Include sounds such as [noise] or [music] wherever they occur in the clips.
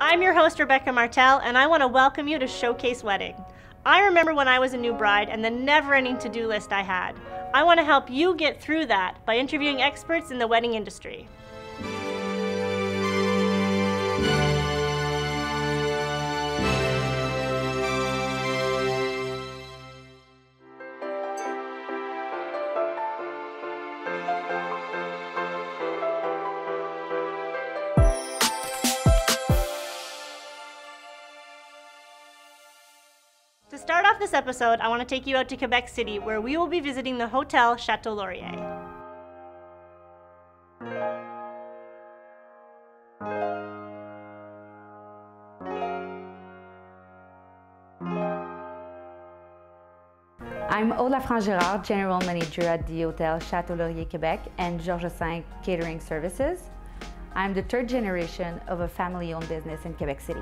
I'm your host, Rebecca Martel, and I want to welcome you to Showcase Wedding. I remember when I was a new bride and the never ending to do list I had. I want to help you get through that by interviewing experts in the wedding industry. This episode, I want to take you out to Quebec City, where we will be visiting the Hotel Chateau Laurier. I'm Aude Lafranc-Gérard, General Manager at the Hotel Chateau Laurier Quebec and Georges V Catering Services. I'm the third generation of a family-owned business in Quebec City.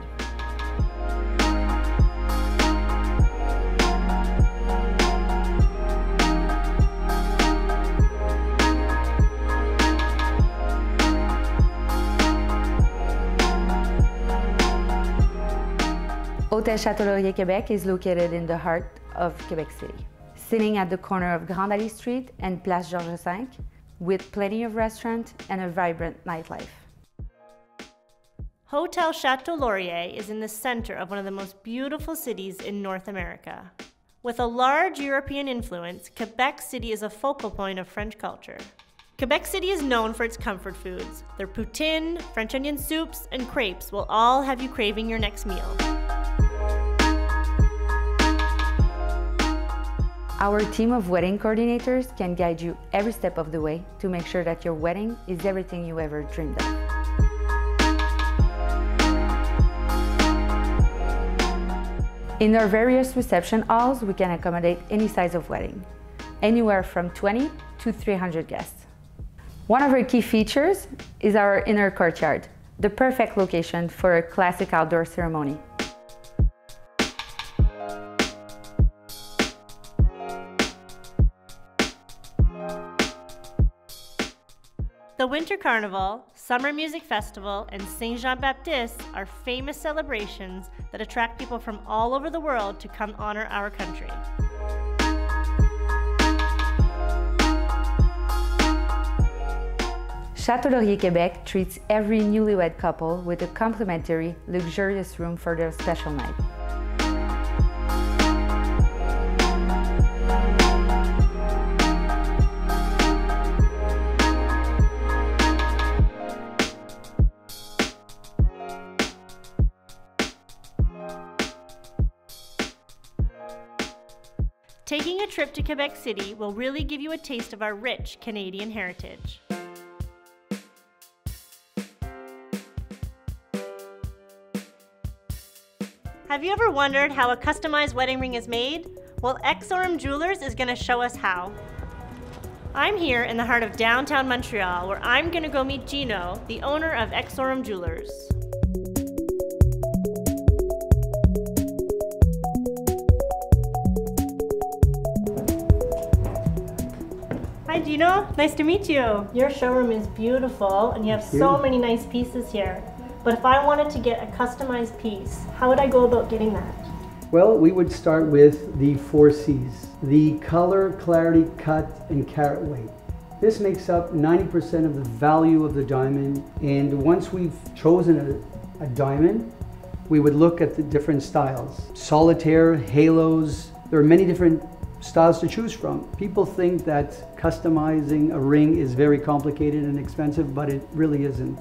Hotel Chateau Laurier Quebec is located in the heart of Quebec City, sitting at the corner of Grande Allée Street and Place Georges V, with plenty of restaurants and a vibrant nightlife. Hotel Chateau Laurier is in the center of one of the most beautiful cities in North America. With a large European influence, Quebec City is a focal point of French culture. Quebec City is known for its comfort foods. Their poutine, French onion soups, and crepes will all have you craving your next meal. Our team of wedding coordinators can guide you every step of the way to make sure that your wedding is everything you ever dreamed of. In our various reception halls, we can accommodate any size of wedding, anywhere from 20 to 300 guests. One of our key features is our inner courtyard, the perfect location for a classic outdoor ceremony. The Winter Carnival, Summer Music Festival, and Saint Jean Baptiste are famous celebrations that attract people from all over the world to come honor our country. Chateau Laurier Quebec treats every newlywed couple with a complimentary, luxurious room for their special night. Trip to Quebec City will really give you a taste of our rich Canadian heritage. Have you ever wondered how a customized wedding ring is made? Well, XORM Jewelers is going to show us how. I'm here in the heart of downtown Montreal where I'm going to go meet Gino, the owner of XORM Jewelers. Hi Gino, nice to meet you. Your showroom is beautiful and you have so you. many nice pieces here. But if I wanted to get a customized piece, how would I go about getting that? Well, we would start with the four C's the color, clarity, cut, and carat weight. This makes up 90% of the value of the diamond. And once we've chosen a, a diamond, we would look at the different styles solitaire, halos. There are many different styles to choose from. People think that customizing a ring is very complicated and expensive, but it really isn't.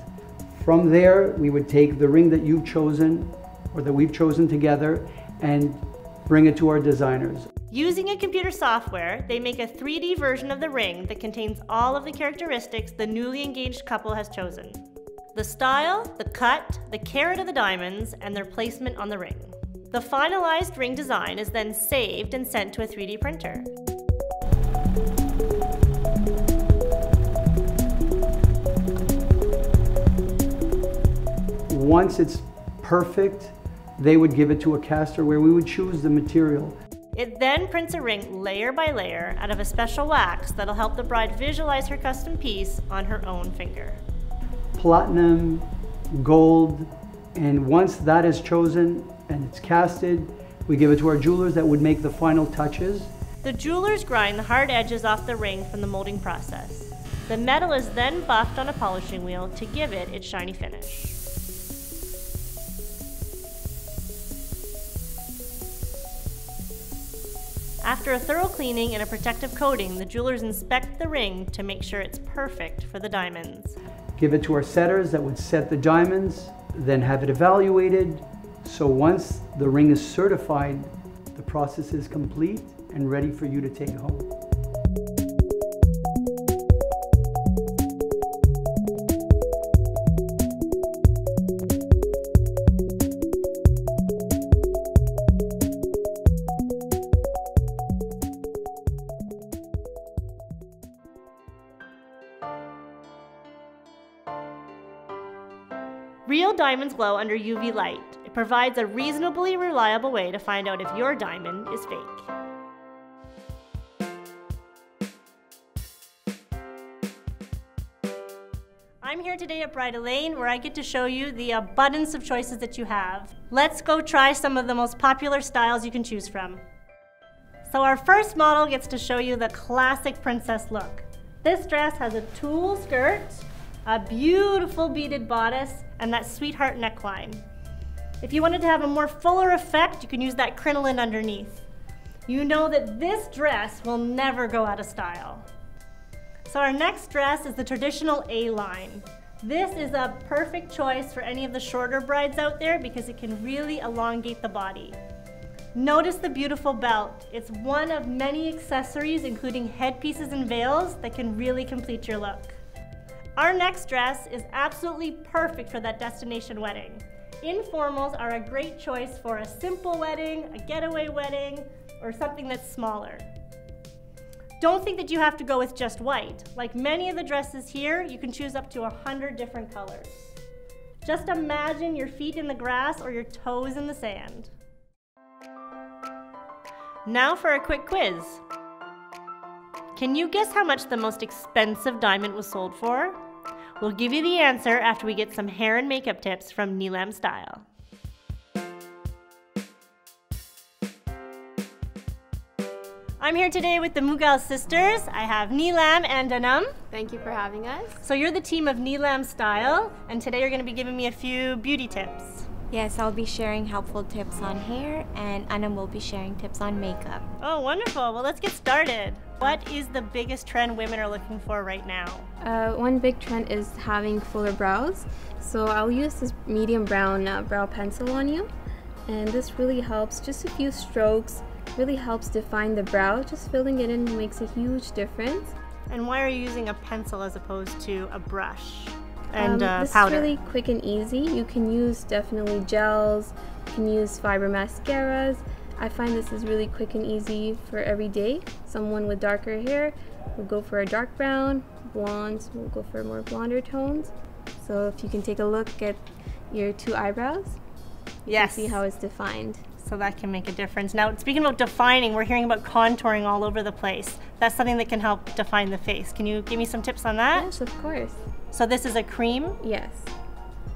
From there, we would take the ring that you've chosen or that we've chosen together and bring it to our designers. Using a computer software, they make a 3D version of the ring that contains all of the characteristics the newly engaged couple has chosen. The style, the cut, the carat of the diamonds, and their placement on the ring. The finalized ring design is then saved and sent to a 3D printer. Once it's perfect, they would give it to a caster where we would choose the material. It then prints a ring layer by layer out of a special wax that'll help the bride visualize her custom piece on her own finger. Platinum, gold, And once that is chosen and it's casted, we give it to our jewelers that would make the final touches. The jewelers grind the hard edges off the ring from the molding process. The metal is then buffed on a polishing wheel to give it its shiny finish. After a thorough cleaning and a protective coating, the jewelers inspect the ring to make sure it's perfect for the diamonds. Give it to our setters that would set the diamonds, then have it evaluated. So once the ring is certified, the process is complete and ready for you to take home. Real diamonds glow under UV light. It provides a reasonably reliable way to find out if your diamond is fake. I'm here today at Bridal Lane where I get to show you the abundance of choices that you have. Let's go try some of the most popular styles you can choose from. So our first model gets to show you the classic princess look. This dress has a tulle skirt, a beautiful beaded bodice, and that sweetheart neckline. If you wanted to have a more fuller effect, you can use that crinoline underneath. You know that this dress will never go out of style. So our next dress is the traditional A-line. This is a perfect choice for any of the shorter brides out there because it can really elongate the body. Notice the beautiful belt. It's one of many accessories, including headpieces and veils, that can really complete your look. Our next dress is absolutely perfect for that destination wedding. Informals are a great choice for a simple wedding, a getaway wedding, or something that's smaller. Don't think that you have to go with just white. Like many of the dresses here, you can choose up to 100 different colors. Just imagine your feet in the grass or your toes in the sand. Now for a quick quiz. Can you guess how much the most expensive diamond was sold for? We'll give you the answer after we get some hair and makeup tips from Neelam Style. I'm here today with the Mughal sisters. I have Neelam and Anam. Thank you for having us. So you're the team of Neelam Style, and today you're going to be giving me a few beauty tips. Yes, I'll be sharing helpful tips on hair, and Anam will be sharing tips on makeup. Oh, wonderful. Well, let's get started. What is the biggest trend women are looking for right now? Uh, one big trend is having fuller brows. So I'll use this medium brown uh, brow pencil on you. And this really helps, just a few strokes, really helps define the brow. Just filling it in makes a huge difference. And why are you using a pencil as opposed to a brush? And um, uh, this powder. is really quick and easy. You can use definitely gels, you can use fiber mascaras. I find this is really quick and easy for every day. Someone with darker hair will go for a dark brown, blondes will go for more blonder tones. So if you can take a look at your two eyebrows, you Yes. can see how it's defined. So that can make a difference. Now, speaking about defining, we're hearing about contouring all over the place. That's something that can help define the face. Can you give me some tips on that? Yes, of course. So this is a cream. Yes.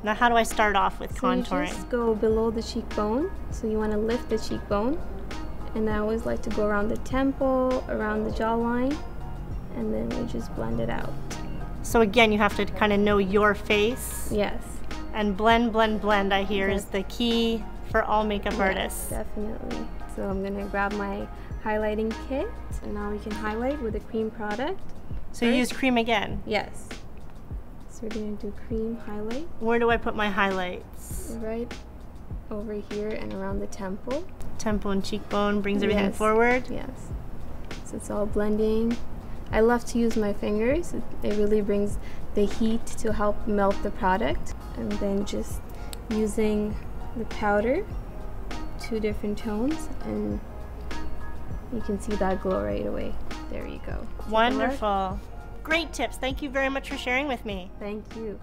Now, how do I start off with So you contouring? just go below the cheekbone. So you want to lift the cheekbone. And I always like to go around the temple, around the jawline, and then we just blend it out. So again, you have to kind of know your face Yes. and blend, blend, blend. I hear is the key for all makeup Yes, artists. definitely. So I'm gonna grab my highlighting kit, and now we can highlight with a cream product. So you use cream again. Yes. We're gonna do cream highlight Where do I put my highlights? right over here and around the temple. Temple and cheekbone brings everything Yes. forward. Yes. So it's all blending. I love to use my fingers. It, it really brings the heat to help melt the product. And then just using the powder, two different tones, and you can see that glow right away. There you go. Take a look. Wonderful. Great tips. Thank you very much for sharing with me. Thank you.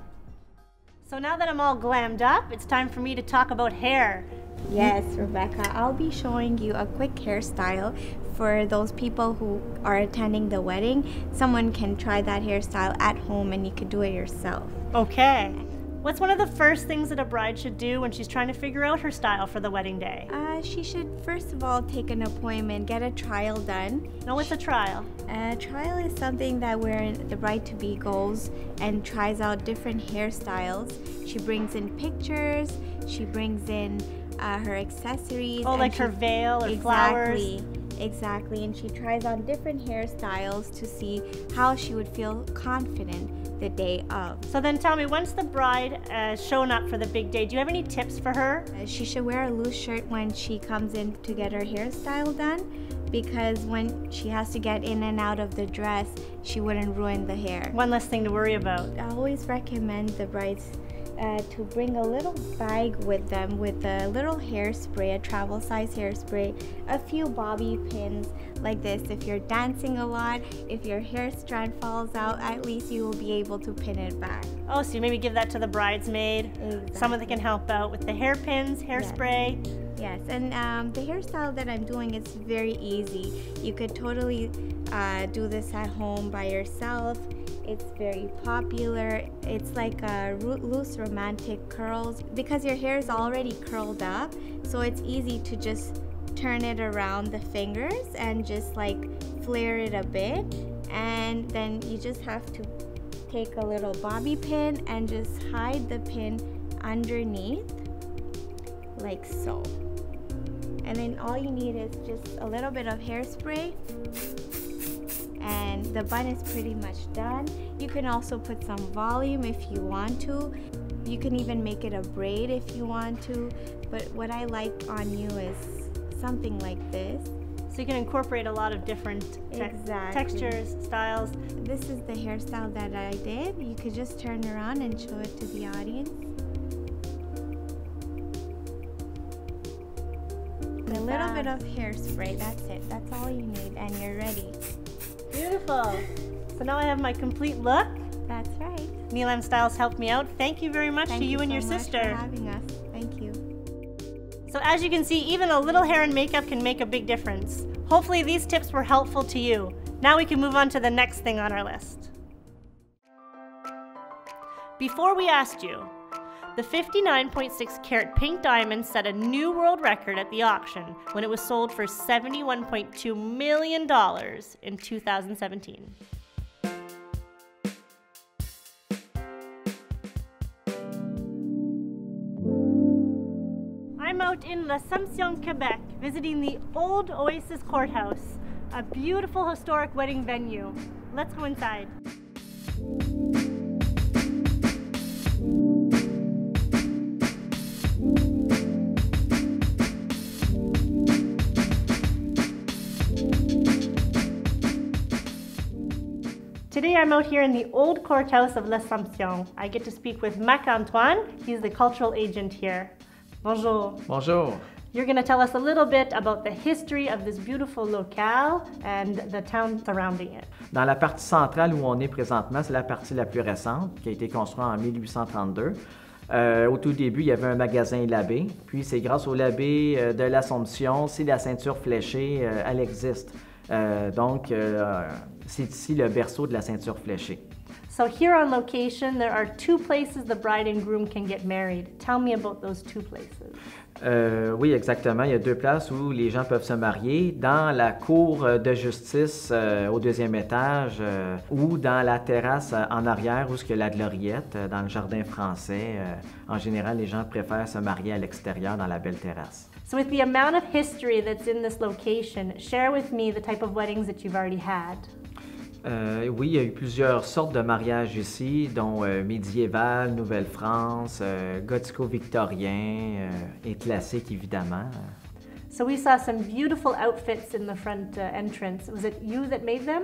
So now that I'm all glammed up, it's time for me to talk about hair. Yes, Rebecca, I'll be showing you a quick hairstyle for those people who are attending the wedding. Someone can try that hairstyle at home and you could do it yourself. Okay. What's one of the first things that a bride should do when she's trying to figure out her style for the wedding day? Uh, she should first of all take an appointment, get a trial done. No, it's a trial. A trial is something that where the bride to be goes and tries out different hairstyles. She brings in pictures, she brings in uh, her accessories. Oh, like she- her veil or exactly, flowers. Exactly, and she tries on different hairstyles to see how she would feel confident the day of. So then tell me, once the bride uh, shown up for the big day, do you have any tips for her? Uh, She should wear a loose shirt when she comes in to get her hairstyle done because when she has to get in and out of the dress, she wouldn't ruin the hair. One less thing to worry about. I always recommend the brides uh, to bring a little bag with them with a little hairspray, a travel size hairspray, a few bobby pins like this. If you're dancing a lot, if your hair strand falls out, at least you will be able to pin it back. Oh, so you maybe give that to the bridesmaid. Someone that can help out with the hairpins, hairspray. Yes, and um, the hairstyle that I'm doing is very easy. You could totally uh, do this at home by yourself. It's very popular. It's like a loose romantic curls because your hair is already curled up, so it's easy to just turn it around the fingers and just like flare it a bit, and then you just have to take a little bobby pin and just hide the pin underneath like so. And then all you need is just a little bit of hairspray and the bun is pretty much done. You can also put some volume if you want to. You can even make it a braid if you want to. But what I like on you is something like this. So you can incorporate a lot of different te- Exactly. textures, styles. This is the hairstyle that I did. You could just turn around and show it to the audience. A little bit of hairspray, that's it. That's all you need, and you're ready. Beautiful. So now I have my complete look. That's right. Neelam Styles helped me out. Thank you very much Thank to you, and so your sister. for having us. Thank you. So as you can see, even a little hair and makeup can make a big difference. Hopefully these tips were helpful to you. Now we can move on to the next thing on our list. Before we asked you, the 59.6 carat pink diamond set a new world record at the auction when it was sold for $71.2 million in 2017. I'm out in L'Assomption, Quebec, visiting the old Oasis Courthouse, a beautiful historic wedding venue. Let's go inside. Today I'm out here in the old courthouse of L'Assomption. I get to speak with Mac Antoine. He's the cultural agent here. Bonjour. Bonjour. You're going to tell us a little bit about the history of this beautiful locale and the town surrounding it. Dans la partie centrale où on est présentement, c'est la partie la plus récente, qui a été construite en 1832. Euh, au tout début, il y avait un magasin Labbé. Puis c'est grâce au Labbé euh, de l'Assomption, si la ceinture fléchée, euh, elle existe. Euh, donc, c'est ici le berceau de la ceinture fléchée. So here on location, there are two places the bride and groom can get married. Tell me about those two places. Euh, oui, exactement. Il y a deux places où les gens peuvent se marier. Dans la cour euh, de justice euh, au deuxième étage euh, ou dans la terrasse en arrière où il y a la gloriette, dans le jardin français. En général, les gens préfèrent se marier à l'extérieur dans la belle terrasse. So with the amount of history that's in this location, share with me the type of weddings that you've already had. Euh, oui, il y a eu plusieurs sortes de mariages ici, dont euh, médiéval, Nouvelle-France, euh, gothico-victorien et classique évidemment. So we saw some beautiful outfits in the front uh, entrance. Was it you that made them?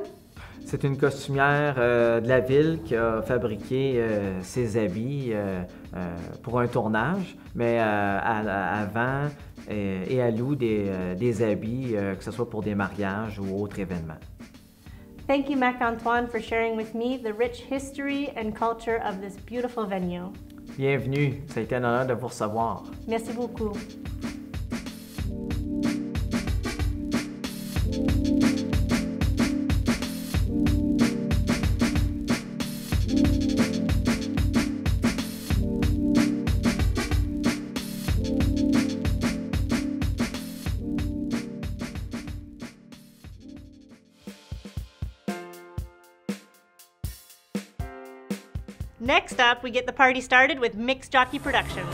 C'est une costumière de la ville qui a fabriqué ses habits pour un tournage, mais à- avant et elle loue des, des habits, que ce soit pour des mariages ou autres événements. Thank you, Marc Antoine, for sharing with me the rich history and culture of this beautiful venue. Bienvenue, ça a été un honneur de vous recevoir. Merci beaucoup. Next up, we get the party started with Mixed Jockey Productions.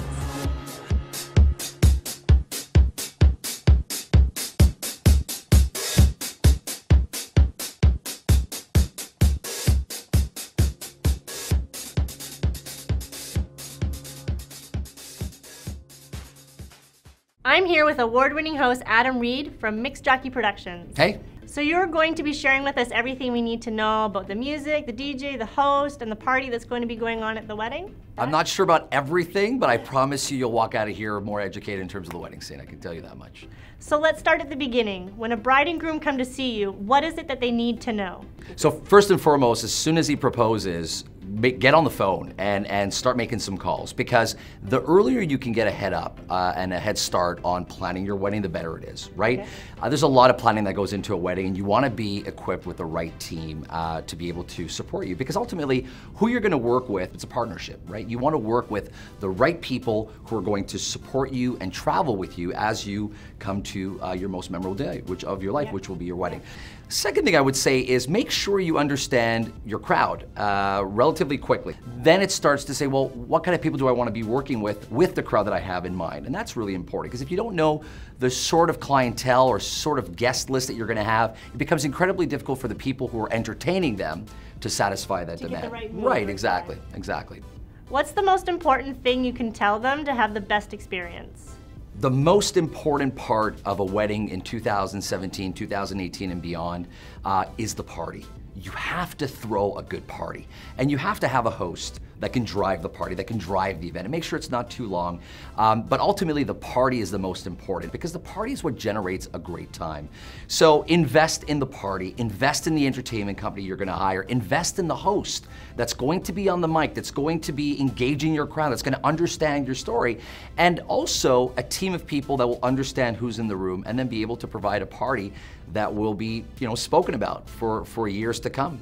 I'm here with award winning host Adam Reed from Mixed Jockey Productions. Hey. So, you're going to be sharing with us everything we need to know about the music, the DJ, the host, and the party that's going to be going on at the wedding? I'm not sure about everything, but I promise you you'll walk out of here more educated in terms of the wedding scene. I can tell you that much. So, let's start at the beginning. When a bride and groom come to see you, what is it that they need to know? So, first and foremost, as soon as he proposes, make, get on the phone and, and start making some calls because the earlier you can get a head up uh, and a head start on planning your wedding, the better it is, right? Okay. Uh, there's a lot of planning that goes into a wedding, and you want to be equipped with the right team uh, to be able to support you because ultimately, who you're going to work with, it's a partnership, right? You want to work with the right people who are going to support you and travel with you as you come to uh, your most memorable day which of your life, Yeah. which will be your wedding. Second thing I would say is make sure you understand your crowd uh, relatively quickly. Then it starts to say, well, what kind of people do I want to be working with with the crowd that I have in mind? And that's really important because if you don't know the sort of clientele or sort of guest list that you're going to have, it becomes incredibly difficult for the people who are entertaining them to satisfy that To get the demand. right right, exactly, exactly. What's the most important thing you can tell them to have the best experience? The most important part of a wedding in 2017, 2018, and beyond uh, is the party. You have to throw a good party, and you have to have a host that can drive the party, that can drive the event, and make sure it's not too long. Um, but ultimately, the party is the most important because the party is what generates a great time. So invest in the party, invest in the entertainment company you're going to hire, invest in the host that's going to be on the mic, that's going to be engaging your crowd, that's going to understand your story, and also a team of people that will understand who's in the room and then be able to provide a party that will be, you know, spoken about for, for years to come.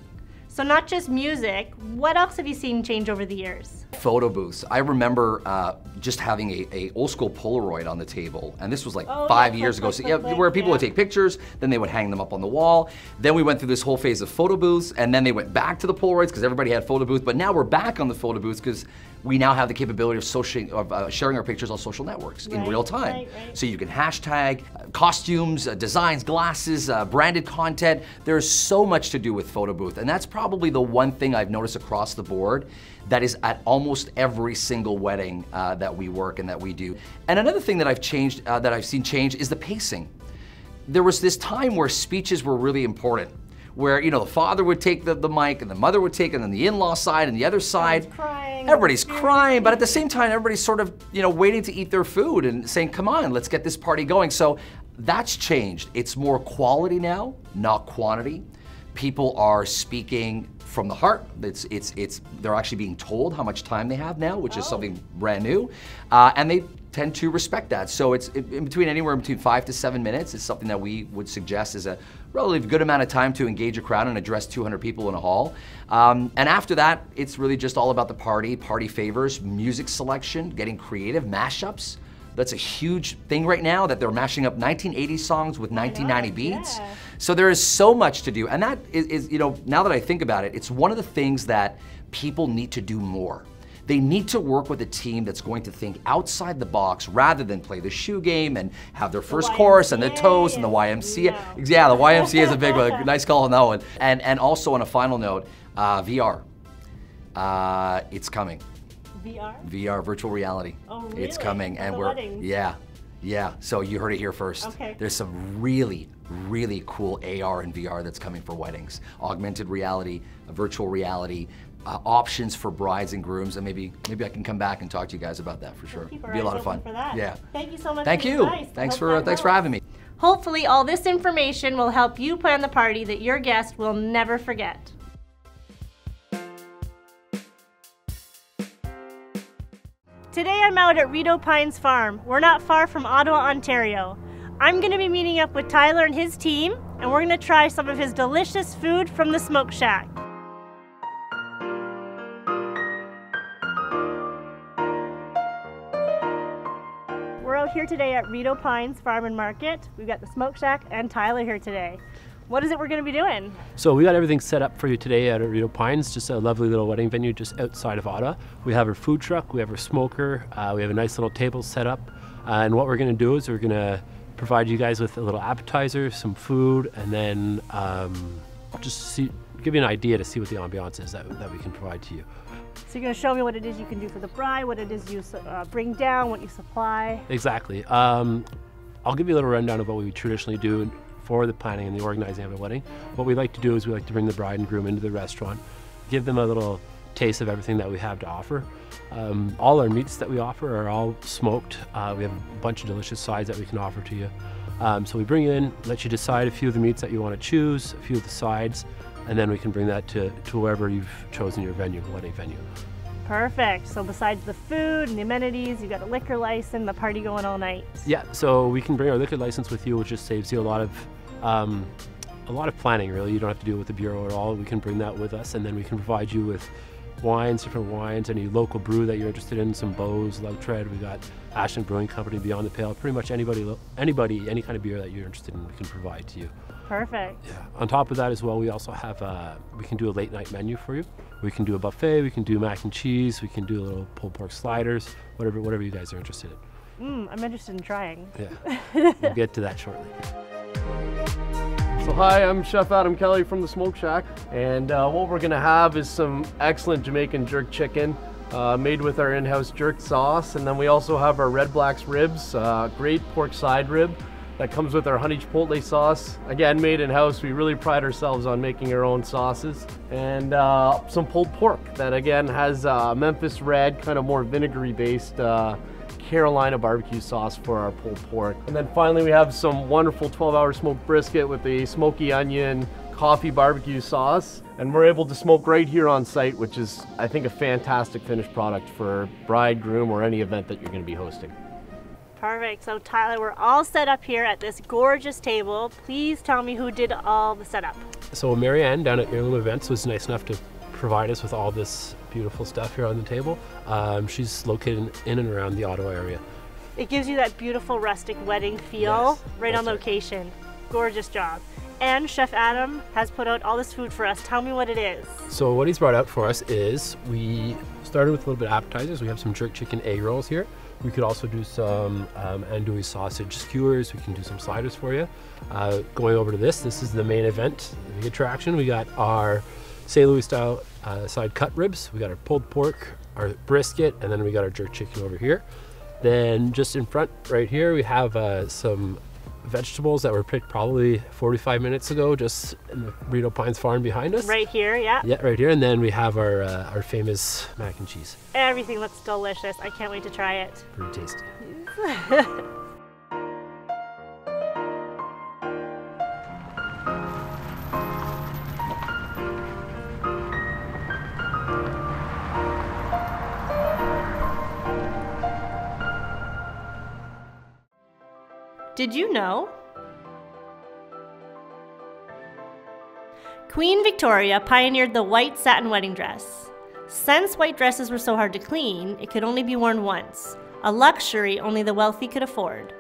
So, not just music, what else have you seen change over the years? Photo booths. I remember uh, just having a, a old school Polaroid on the table, and this was like Oh, yeah, five years ago. So, yeah, where people would take pictures, then they would hang them up on the wall. Then we went through this whole phase of photo booths, and then they went back to the Polaroids because everybody had photo booths. But now we're back on the photo booths because we now have the capability of, social, of uh, sharing our pictures on social networks in real time. right, right. So you can hashtag uh, costumes, uh, designs, glasses, uh, branded content. There's so much to do with photo booth, and that's probably the one thing I've noticed across the board that is at almost every single wedding uh, that we work and that we do. And another thing that I've changed, uh, that I've seen change, is the pacing. There was this time where speeches were really important. Where you know the father would take the, the mic and the mother would take it, and then the in-law side and the other side. crying, Everybody's everybody's crying, but at the same time, everybody's sort of you know waiting to eat their food and saying, "Come on, let's get this party going." So that's changed. It's more quality now, not quantity. People are speaking from the heart. It's it's it's they're actually being told how much time they have now, which is something brand new, uh, and they tend to respect that. So it's in between anywhere between five to seven minutes. It's something that we would suggest is a relatively good amount of time to engage a crowd and address 200 people in a hall. Um, and after that, it's really just all about the party, party favors, music selection, getting creative, mashups. That's a huge thing right now that they're mashing up 1980 songs with 1990 beats. yeah. So there is so much to do. And that is, is, you know, now that I think about it, it's one of the things that people need to do more. They need to work with a team that's going to think outside the box rather than play the shoe game and have their first chorus and the toast and the YMCA. no. Yeah, the YMCA is a big one. [laughs] Nice call on that one. And, and also on a final note, uh, VR. Uh, it's coming. VR? VR, virtual reality. Oh, really? It's coming, At and the we're weddings? yeah, yeah. So you heard it here first. Okay. There's some really, really cool AR and VR that's coming for weddings. Augmented reality, virtual reality. Uh, options for brides and grooms, and maybe maybe I can come back and talk to you guys about that for sure. Keep our Be a lot of fun. For that. Yeah. Thank you so much. Thank for the you. advice. Thanks hope for that thanks for having me. Hopefully, all this information will help you plan the party that your guest will never forget. Today I'm out at Rideau Pines Farm. We're not far from Ottawa, Ontario. I'm going to be meeting up with Tyler and his team, and we're going to try some of his delicious food from the Smoke Shack. We're out here today at Rideau Pines Farm and Market. We've got the Smoke Shack and Tyler here today. What is it we're going to be doing? So we got everything set up for you today at Rideau Pines, just a lovely little wedding venue just outside of Ottawa. We have our food truck, we have our smoker, uh, we have a nice little table set up. Uh, and what we're going to do is we're going to provide you guys with a little appetizer, some food, and then um, just see, give you an idea to see what the ambiance is that, that we can provide to you. So you're going to show me what it is you can do for the bride, what it is you uh, bring down, what you supply. Exactly. Um, I'll give you a little rundown of what we traditionally do for the planning and the organizing of a wedding. What we like to do is we like to bring the bride and groom into the restaurant, give them a little taste of everything that we have to offer. Um, all our meats that we offer are all smoked. Uh, we have a bunch of delicious sides that we can offer to you. Um, so we bring you in, let you decide a few of the meats that you want to choose, a few of the sides, and then we can bring that to, to wherever you've chosen your venue, wedding venue. Perfect. So besides the food and the amenities, you got a liquor license, the party going all night. Yeah, so we can bring our liquor license with you, which just saves you a lot of um, a lot of planning. Really, you don't have to deal with the bureau at all. We can bring that with us, and then we can provide you with wines, different wines, any local brew that you're interested in, some Beau's, Tread. We got Ashton Brewing Company, Beyond the Pale. Pretty much anybody, anybody, any kind of beer that you're interested in, we can provide to you. Perfect. Yeah. On top of that as well, we also have a, we can do a late night menu for you. We can do a buffet. We can do mac and cheese. We can do a little pulled pork sliders. Whatever, whatever you guys are interested in. Mm, I'm interested in trying. Yeah. [laughs] we'll get to that shortly. So hi, I'm Chef Adam Kelly from the Smoke Shack, and uh, what we're gonna have is some excellent Jamaican jerk chicken uh, made with our in-house jerk sauce, and then we also have our Red Blacks ribs, uh, great pork side rib that comes with our honey chipotle sauce. Again, made in-house. We really pride ourselves on making our own sauces. And uh, some pulled pork that again has uh, Memphis Red, kind of more vinegary based uh, Carolina barbecue sauce for our pulled pork. And then finally we have some wonderful 12 hour smoked brisket with the smoky onion coffee barbecue sauce. And we're able to smoke right here on site, which is, I think, a fantastic finished product for bride, groom, or any event that you're gonna be hosting. Perfect. So Tyler, we're all set up here at this gorgeous table. Please tell me who did all the setup. So Marianne down at Heirloom Events was nice enough to provide us with all this beautiful stuff here on the table. Um, she's located in and around the Ottawa area. It gives you that beautiful rustic wedding feel yes, right on location. Right. Gorgeous job. And Chef Adam has put out all this food for us. Tell me what it is. So what he's brought out for us is we started with a little bit of appetizers. We have some jerk chicken egg rolls here. We could also do some um, andouille sausage skewers. We can do some sliders for you. Uh, going over to this, this is the main event, the attraction. We got our St. Louis style uh, side cut ribs. We got our pulled pork, our brisket, and then we got our jerk chicken over here. Then just in front right here, we have uh, some vegetables that were picked probably 45 minutes ago, just in the Rideau Pines farm behind us. Right here, yeah. Yeah, right here. And then we have our uh, our famous mac and cheese. Everything looks delicious. I can't wait to try it. Pretty tasty. [laughs] Did you know? Queen Victoria pioneered the white satin wedding dress. Since white dresses were so hard to clean, it could only be worn once, a luxury only the wealthy could afford.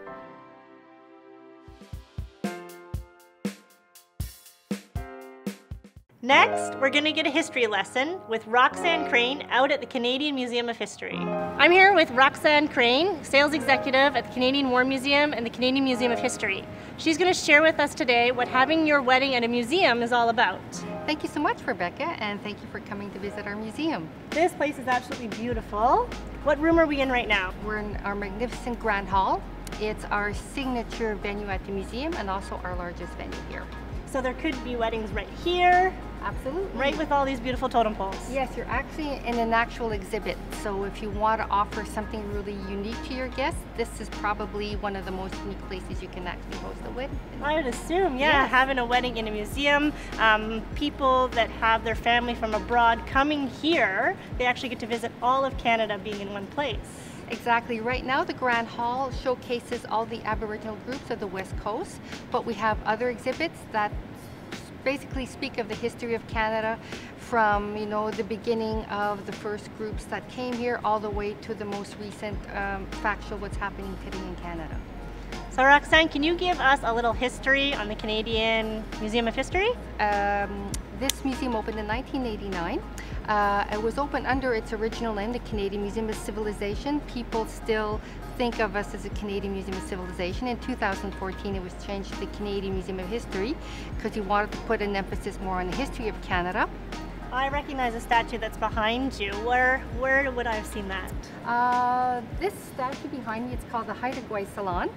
Next, we're going to get a history lesson with Roxanne Crane out at the Canadian Museum of History. I'm here with Roxanne Crane, sales executive at the Canadian War Museum and the Canadian Museum of History. She's going to share with us today what having your wedding at a museum is all about. Thank you so much, Rebecca, and thank you for coming to visit our museum. This place is absolutely beautiful. What room are we in right now? We're in our magnificent Grand Hall. It's our signature venue at the museum and also our largest venue here. So there could be weddings right here, Absolutely. Right with all these beautiful totem poles. Yes, you're actually in an actual exhibit. So if you want to offer something really unique to your guests, this is probably one of the most unique places you can actually host a wedding. I would assume, yeah, yes. having a wedding in a museum, um, people that have their family from abroad coming here, they actually get to visit all of Canada being in one place. Exactly. Right now, the Grand Hall showcases all the Aboriginal groups of the West Coast, but we have other exhibits that basically speak of the history of Canada from you know the beginning of the first groups that came here all the way to the most recent um, factual what's happening today in Canada. So Roxanne, can you give us a little history on the Canadian Museum of History? Um, this museum opened in 1989. Uh, it was opened under its original name, the Canadian Museum of Civilization. People still think of us as a Canadian Museum of Civilization. In 2014, it was changed to the Canadian Museum of History because we wanted to put an emphasis more on the history of Canada. I recognize a statue that's behind you. Where where would I have seen that? Uh, this statue behind me, it's called the Haida Gwaii Salon.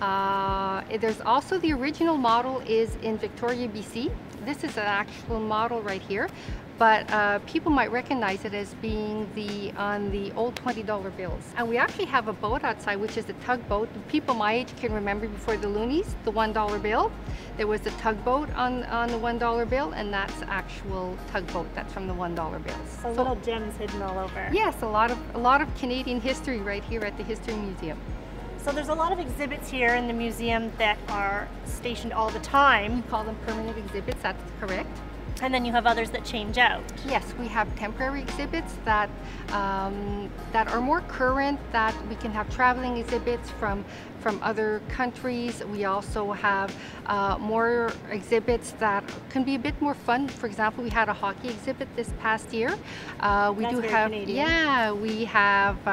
Uh, there's also the original model is in Victoria, BC. This is an actual model right here, but uh, people might recognize it as being the on the old $20 bills. And we actually have a boat outside, which is a tugboat. People my age can remember before the loonies, the $1 bill. There was a tugboat on, on the $1 bill, and that's actual tugboat. That's from the $1 bills. So, little gems hidden all over. Yes, a lot of a lot of Canadian history right here at the History Museum. So there's a lot of exhibits here in the museum that are stationed all the time. We call them permanent exhibits, that's correct. And then you have others that change out. Yes, we have temporary exhibits that um, that are more current. That we can have traveling exhibits from from other countries. We also have uh, more exhibits that can be a bit more fun. For example, we had a hockey exhibit this past year. Uh, we That's do have Canadian. yeah, we have uh,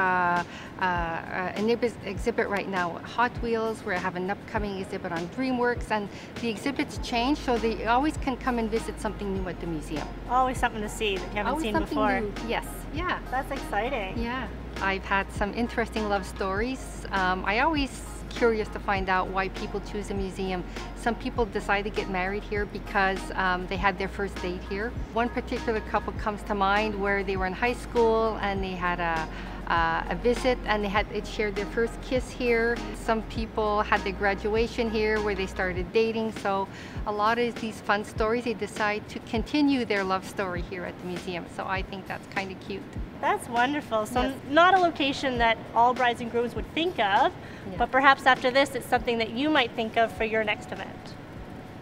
uh, an exhibit- exhibit right now, Hot Wheels. We have an upcoming exhibit on DreamWorks, and the exhibits change, so they always can come and visit something new at the museum. Always something to see that you haven't always seen before. new. Yes, yeah. That's exciting. Yeah, I've had some interesting love stories. Um, I always curious to find out why people choose a museum. Some people decide to get married here because um, they had their first date here. One particular couple comes to mind where they were in high school and they had a uh, a visit and they had it shared their first kiss here. Some people had their graduation here where they started dating. So a lot of these fun stories, they decide to continue their love story here at the museum. So I think that's kind of cute. That's wonderful. So Yes. not a location that all brides and grooms would think of, but perhaps after this it's something that you might think of for your next event.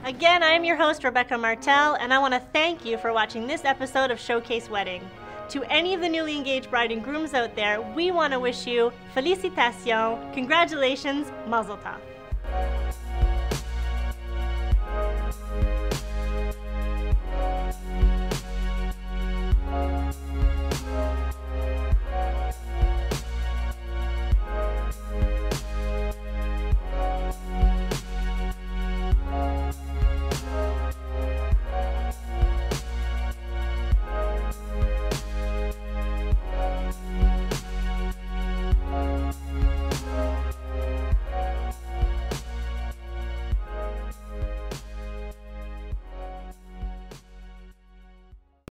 Again, I am your host, Rebecca Martel, and I want to thank you for watching this episode of Showcase Wedding. To any of the newly engaged bride and grooms out there, we want to wish you felicitations, congratulations, mazel tov.